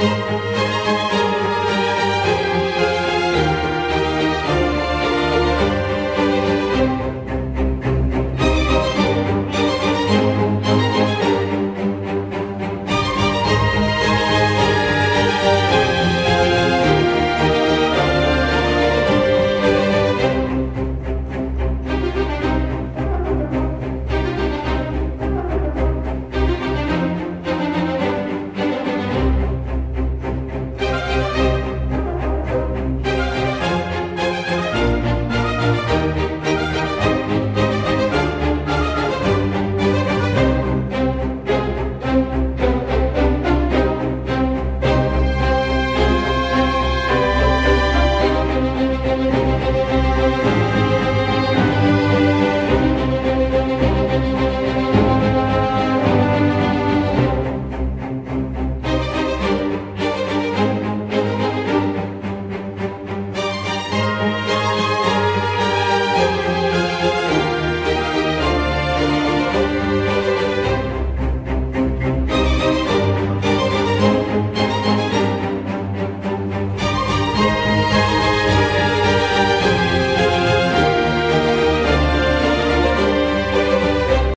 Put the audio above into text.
Música